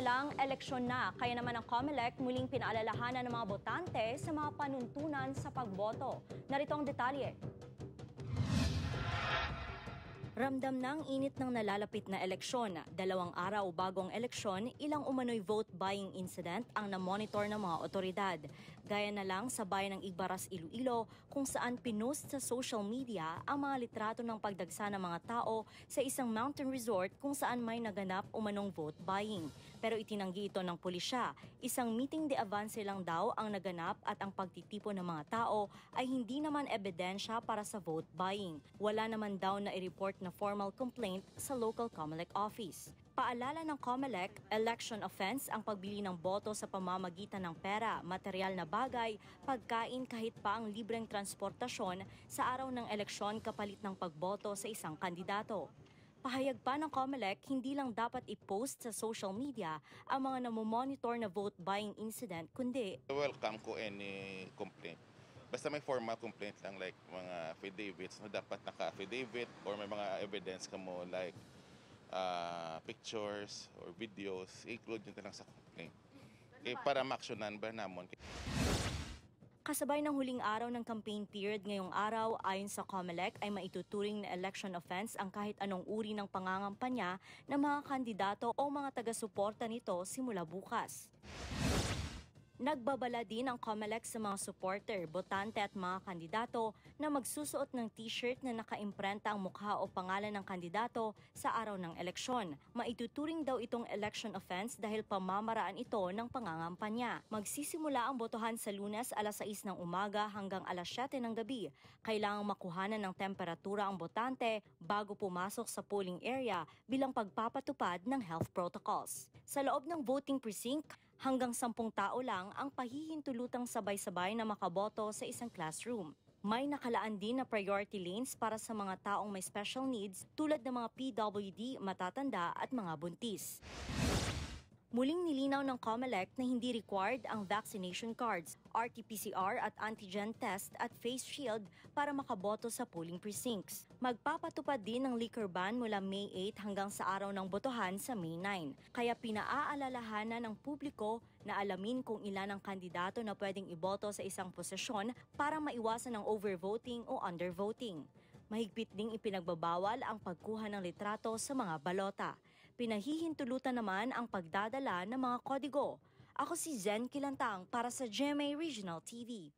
lang, eleksyon na. Kaya naman ang COMELEC muling pinaalalahanan ng mga botante sa mga panuntunan sa pagboto. Narito ang detalye. Ramdam ng init ng nalalapit na eleksyon. Dalawang araw bago ang eleksyon, ilang umano'y vote buying incident ang namonitor ng mga otoridad. Gaya na lang sa bayan ng Igbaras, Iloilo, kung saan pinost sa social media ang mga litrato ng pagdagsa ng mga tao sa isang mountain resort kung saan may naganap umanong vote buying. Pero itinanggi ito ng pulisya. Isang meeting de avance lang daw ang naganap at ang pagtitipo ng mga tao ay hindi naman ebidensya para sa vote buying. Wala naman daw na i-report na formal complaint sa local COMELEC office. Paalala ng COMELEC, election offense ang pagbili ng boto sa pamamagitan ng pera, material na bagay, pagkain kahit pa ang libreng transportasyon sa araw ng eleksyon kapalit ng pagboto sa isang kandidato. Pahayag pa ng COMELEC, hindi lang dapat i-post sa social media ang mga namomonitor na vote buying incident, kundi welcome ko any complaint. Basta may formal complaint lang like mga affidavits, no, dapat naka-affidavit or may mga evidence ka mo like uh, pictures or videos, include yun lang sa complaint. Eh, para ma-actionan ba namon? Kasabay ng huling araw ng campaign period ngayong araw, ayon sa COMELEC ay maituturing na election offense ang kahit anong uri ng pangangampanya ng mga kandidato o mga taga-suporta nito simula bukas. Nagbabala din ang COMELEC sa mga supporter, botante at mga kandidato na magsusuot ng t-shirt na nakaimprenta ang mukha o pangalan ng kandidato sa araw ng eleksyon. Maituturing daw itong election offense dahil pamamaraan ito ng pangangampanya. Magsisimula ang botohan sa lunes alas 6 ng umaga hanggang alas 7 ng gabi. Kailangang makuhanan ng temperatura ang botante bago pumasok sa polling area bilang pagpapatupad ng health protocols. Sa loob ng voting precinct, hanggang sampung tao lang ang pahihintulutang sabay-sabay na makaboto sa isang classroom. May nakalaan din na priority lanes para sa mga taong may special needs tulad ng mga PWD, matatanda at mga buntis. Muling nilinaw ng COMELEC na hindi required ang vaccination cards, RT-PCR at antigen test at face shield para makaboto sa polling precincts. Magpapatupad din ng liquor ban mula May 8 hanggang sa araw ng botohan sa May 9. Kaya pinaaalalahanan ng publiko na alamin kung ilan ang kandidato na pwedeng iboto sa isang posisyon para maiwasan ang overvoting o undervoting. Mahigpit ding ipinagbabawal ang pagkuha ng litrato sa mga balota. Pinahihintulutan naman ang pagdadala ng mga kodigo. Ako si Zen Kilantang para sa GMA Regional TV.